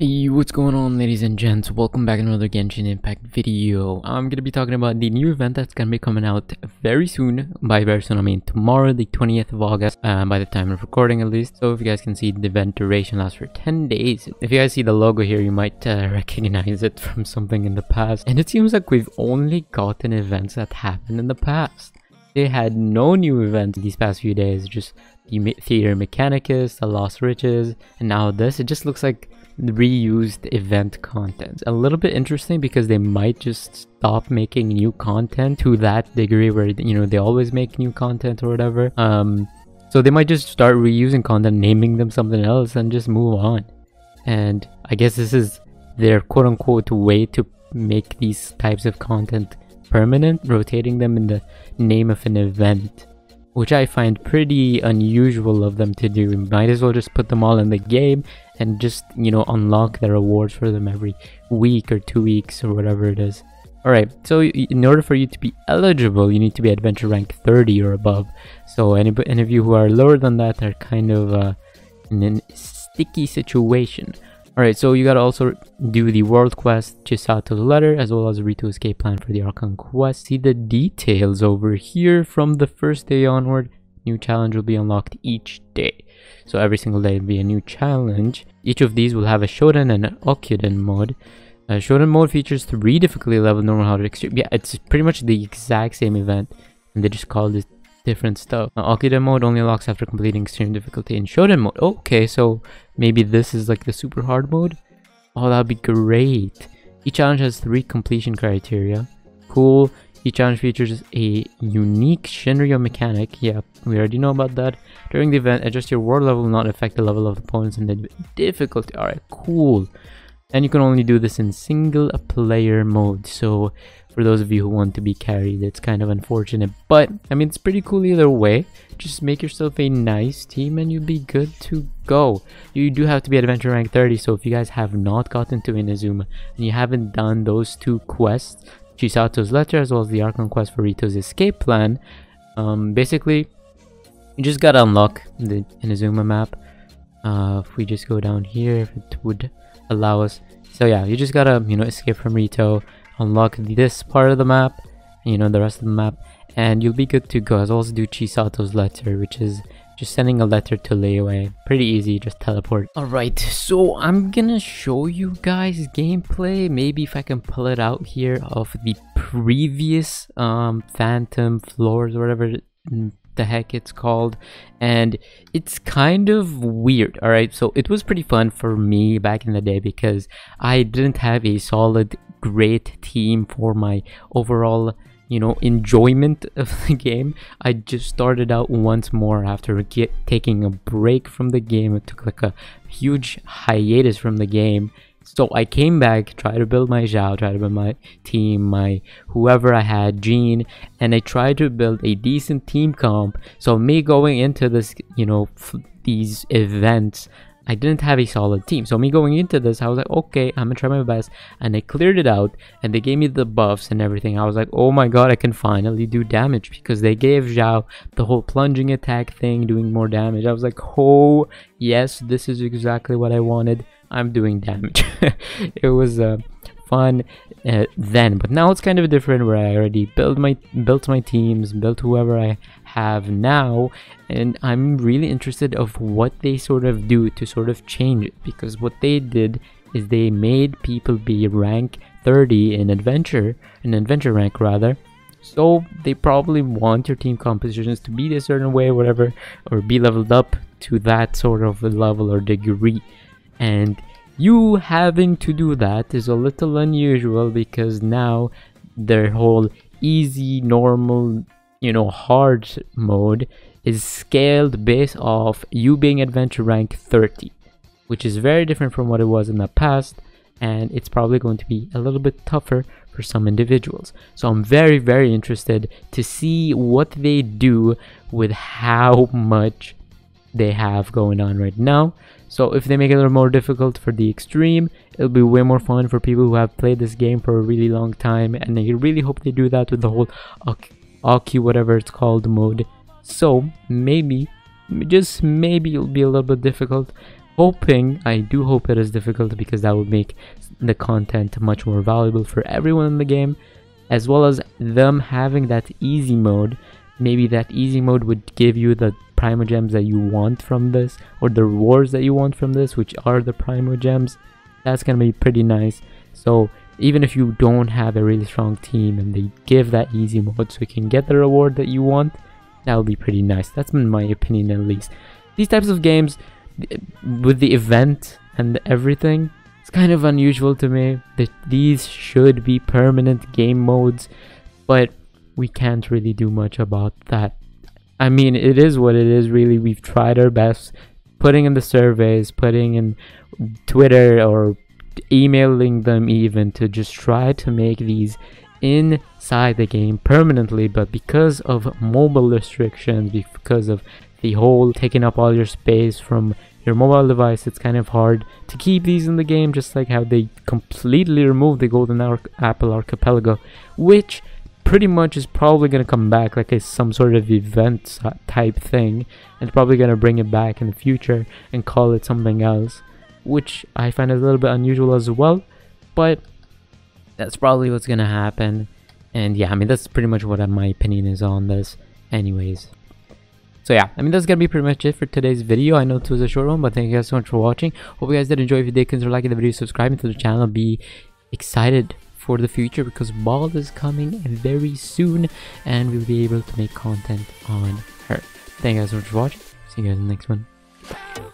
Hey, what's going on ladies and gents? Welcome back to another Genshin Impact video. I'm gonna be talking about the new event that's gonna be coming out very soon. By very soon, I mean tomorrow, the 20th of August, uh, by the time of recording at least. So if you guys can see, the event duration lasts for 10 days. If you guys see the logo here, you might uh, recognize it from something in the past. And it seems like we've only gotten events that happened in the past. They had no new events these past few days, just the Theater Mechanicus, the Lost Riches, and now this. It just looks like reused event content. A little bit interesting because they might just stop making new content to that degree where you know they always make new content or whatever. Um so they might just start reusing content, naming them something else and just move on. And I guess this is their quote unquote way to make these types of content permanent, rotating them in the name of an event which I find pretty unusual of them to do. Might as well just put them all in the game and just, you know, unlock the rewards for them every week or two weeks or whatever it is. Alright, so in order for you to be eligible, you need to be adventure rank 30 or above. So any, any of you who are lower than that are kind of uh, in a sticky situation. Alright, so you gotta also do the world quest, Chisato's letter, as well as Ritou escape plan for the Archon quest. See the details over here from the first day onward. New challenge will be unlocked each day. So every single day will be a new challenge. Each of these will have a Shodan and an Okuden mode. Uh, Shodan mode features three difficulty level normal hard extreme. Yeah, it's pretty much the exact same event. And they just called it different stuff. Now, Okuden mode only unlocks after completing extreme difficulty in Shodan mode. Okay, so maybe this is like the super hard mode? Oh, that'd be great. Each challenge has three completion criteria. Cool. Each challenge features a unique Shinryu mechanic. Yeah, we already know about that. During the event, adjust your world level will not affect the level of the opponents and the difficulty. Alright, cool. And you can only do this in single player mode. So for those of you who want to be carried, it's kind of unfortunate. But I mean, it's pretty cool either way. Just make yourself a nice team and you'll be good to go. You do have to be adventure rank 30. So if you guys have not gotten to Inazuma and you haven't done those two quests, Chisato's letter as well as the Archon quest for Ritou's escape plan, um, basically, you just gotta unlock the Inazuma map. Uh, if we just go down here, if it would allow us. So yeah, you just gotta, you know, escape from Ritou, unlock this part of the map, you know, the rest of the map, and you'll be good to go. As well as do Chisato's letter, which is just sending a letter to Liyue. Pretty easy, just teleport. Alright, so I'm gonna show you guys gameplay, maybe if I can pull it out here, of the previous um, Phantom floors or whatever the heck it's called and it's kind of weird all right so it was pretty fun for me back in the day because i didn't have a solid great team for my overall you know enjoyment of the game. I just started out once more after get, taking a break from the game. It took like a huge hiatus from the game. So I came back, tried to build my Xiao, tried to build my team, my whoever I had, Jean and I tried to build a decent team comp. So me going into this, you know, these events, I didn't have a solid team. So me going into this, I was like, okay, I'm gonna try my best. And I cleared it out and they gave me the buffs and everything. I was like, oh my god, I can finally do damage because they gave Xiao the whole plunging attack thing, doing more damage. I was like, oh yes, this is exactly what I wanted. I'm doing damage. it was uh, fun uh, then, but now it's kind of different where I already built my built my teams, built whoever I have now, and I'm really interested of what they sort of do to sort of change it because what they did is they made people be rank 30 in adventure, in adventure rank rather. So they probably want your team compositions to be a certain way, whatever, or be leveled up to that sort of level or degree and you having to do that is a little unusual because now their whole easy normal you know hard mode is scaled based off you being adventure rank 30 which is very different from what it was in the past and it's probably going to be a little bit tougher for some individuals so i'm very very interested to see what they do with how much they have going on right now so if they make it a little more difficult for the extreme, it'll be way more fun for people who have played this game for a really long time. And I really hope they do that with the whole Aki, whatever it's called, mode. So maybe, just maybe it'll be a little bit difficult. hoping, I do hope it is difficult because that would make the content much more valuable for everyone in the game, as well as them having that easy mode. Maybe that easy mode would give you the primogems that you want from this, or the rewards that you want from this, which are the primogems. That's gonna be pretty nice. So even if you don't have a really strong team and they give that easy mode so you can get the reward that you want, that would be pretty nice. That's in my opinion at least. These types of games, eh, with the event and everything, it's kind of unusual to me that these should be permanent game modes, but we can't really do much about that. I mean, it is what it is really. We've tried our best putting in the surveys, putting in Twitter or emailing them even to just try to make these inside the game permanently but because of mobile restrictions because of the whole taking up all your space from your mobile device it's kind of hard to keep these in the game just like how they completely removed the golden apple archipelago which pretty much is probably going to come back like a some sort of event type thing and probably going to bring it back in the future and call it something else which I find a little bit unusual as well, but that's probably what's gonna happen. And yeah, I mean, that's pretty much what my opinion is on this anyways. So yeah, I mean, that's gonna be pretty much it for today's video. I know it was a short one, but thank you guys so much for watching. Hope you guys did enjoy. If you did, consider liking the video, subscribing to the channel, be excited for the future because Baal is coming very soon and we'll be able to make content on her. Thank you guys so much for watching. See you guys in the next one. Bye.